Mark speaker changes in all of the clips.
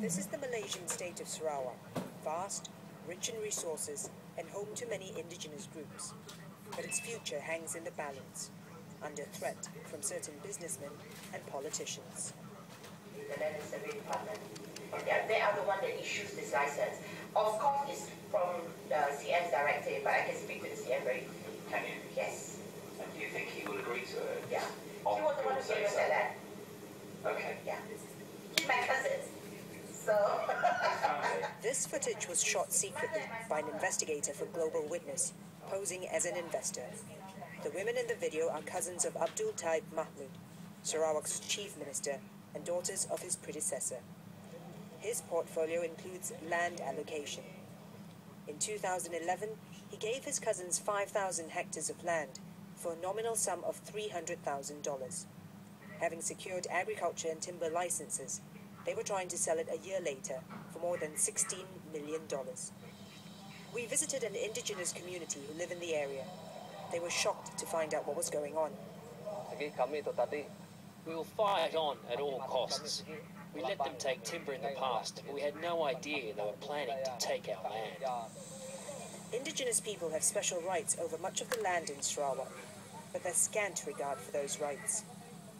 Speaker 1: This is the Malaysian state of Sarawak, vast, rich in resources, and home to many indigenous groups. But its future hangs in the balance, under threat from certain businessmen and politicians.
Speaker 2: the land survey department. Yeah, they are the one that issues this license. Of course, it's from the CM's directive, but I can speak with the CM very quickly.
Speaker 3: Can you?
Speaker 2: Yes,
Speaker 3: And do you think he will agree to it?
Speaker 2: yeah. He was the one who
Speaker 3: your
Speaker 2: gave us that land.
Speaker 3: Okay.
Speaker 2: Yeah. He's my cousin.
Speaker 1: This footage was shot secretly by an investigator for Global Witness, posing as an investor. The women in the video are cousins of Abdul Taib Mahmud, Sarawak's chief minister, and daughters of his predecessor. His portfolio includes land allocation. In 2011, he gave his cousins 5,000 hectares of land for a nominal sum of $300,000. Having secured agriculture and timber licenses, they were trying to sell it a year later for more than $16 million. We visited an indigenous community who live in the area. They were shocked to find out what was going on.
Speaker 4: Sige, kami itu tadi
Speaker 5: We will fight on at all costs. We let them take timber in the past, but we had no idea they were planning to take our land.
Speaker 1: Indigenous people have special rights over much of the land in Sarawak, but there's scant regard for those rights.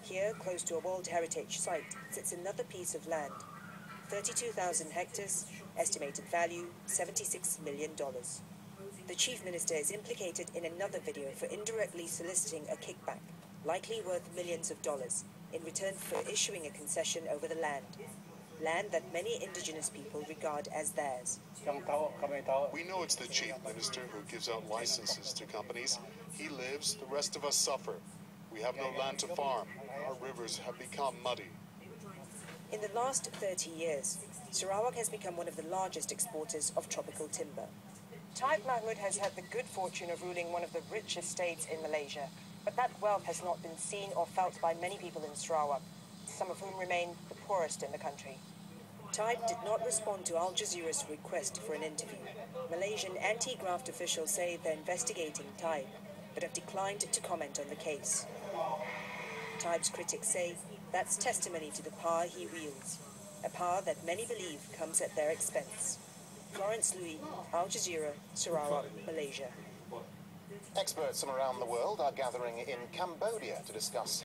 Speaker 1: Here, close to a World Heritage Site, sits another piece of land 32,000 hectares, estimated value $76 million. The Chief Minister is implicated in another video for indirectly soliciting a kickback, likely worth millions of dollars, in return for issuing a concession over the land. Land that many indigenous people regard as theirs.
Speaker 6: Kami tahu, kami tahu.
Speaker 7: We know it's the chief minister who gives out licenses to companies. He lives, the rest of us suffer. We have no land to farm. Our rivers have become muddy.
Speaker 1: In the last 30 years, Sarawak has become one of the largest exporters of tropical timber. Taib Mahmud has had the good fortune of ruling one of the richest states in Malaysia, but that wealth has not been seen or felt by many people in Sarawak, some of whom remain the poorest in the country. Taib did not respond to Al Jazeera's request for an interview. Malaysian anti-graft officials say they're investigating Taib, but have declined to comment on the case. Taib's critics say that's testimony to the power he wields, a power that many believe comes at their expense. Florence Looi, Al Jazeera, Sarawak, Malaysia.
Speaker 8: Experts from around the world are gathering in Cambodia to discuss